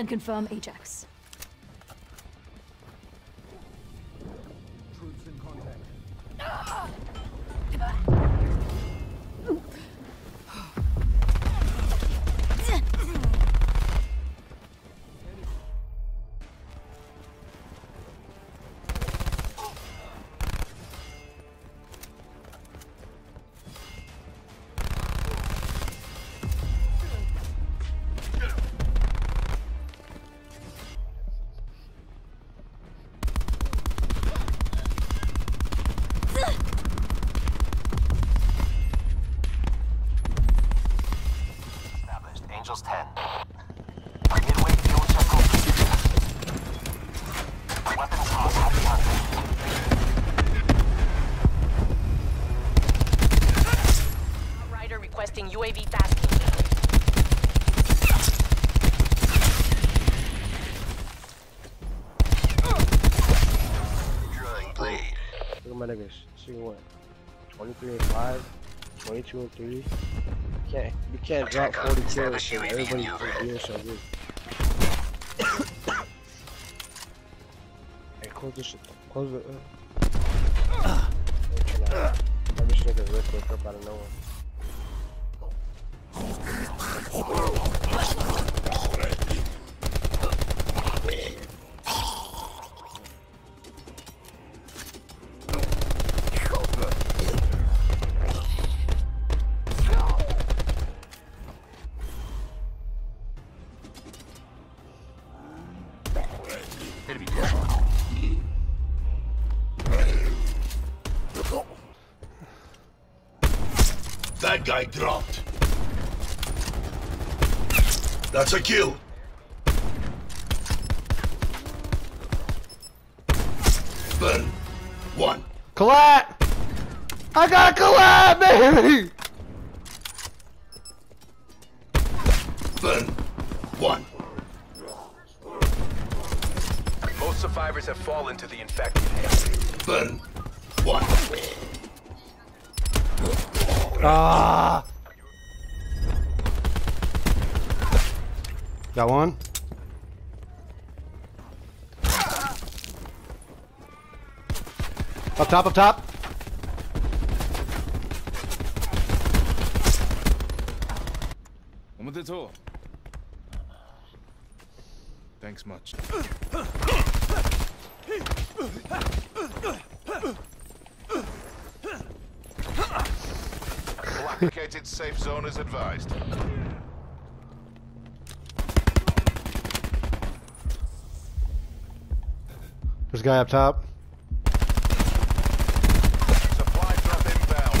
Can confirm Ajax. Troops in contact. Ah! My niggas. Shooting what? 23 and 5, 22 and 3. You can't, you can't drop 40 kills so UAV everybody maneuver. can deal so good. hey, close this shit. Close it. Uh. Have this nigga real quick up out of nowhere. That guy dropped. That's a kill. Burn. One. Collat! I got collat, baby! Burn. One. Survivors have fallen to the infected. Burn. One. Ah! Got one. Up top, up top. Thanks much. Located safe zone is advised. There's a guy up top. Supply drop inbound.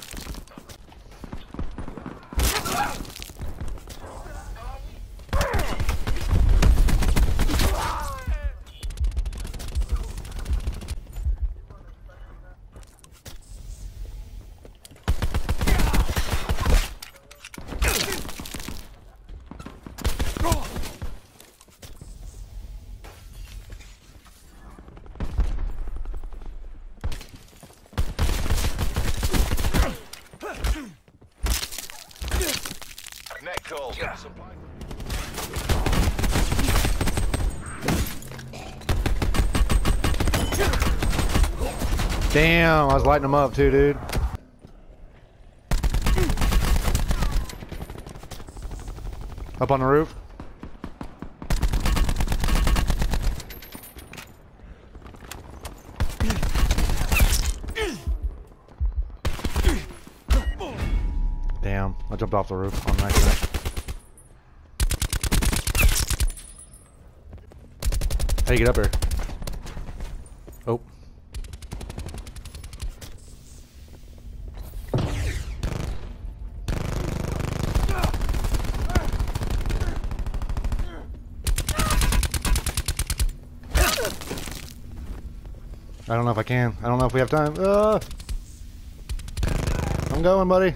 Damn, I was lighting them up too, dude. Up on the roof. Damn, I jumped off the roof on accident. How do you get up here? Oh. I don't know if I can. I don't know if we have time. Uh, I'm going, buddy.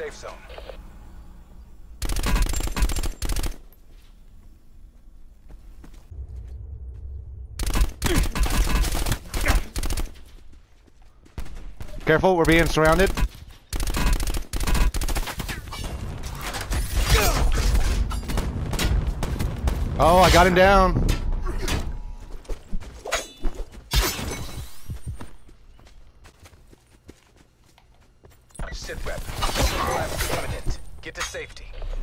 safe zone. Careful, we're being surrounded. Oh, I got him down. Sit rep. Collapse imminent. Get to safety.